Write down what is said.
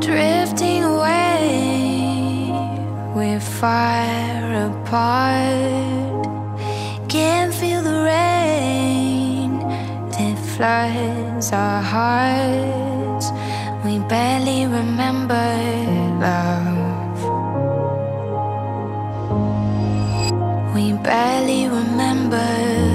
Drifting away, we're far apart. Can't feel the rain that floods our hearts. We barely remember love. barely remember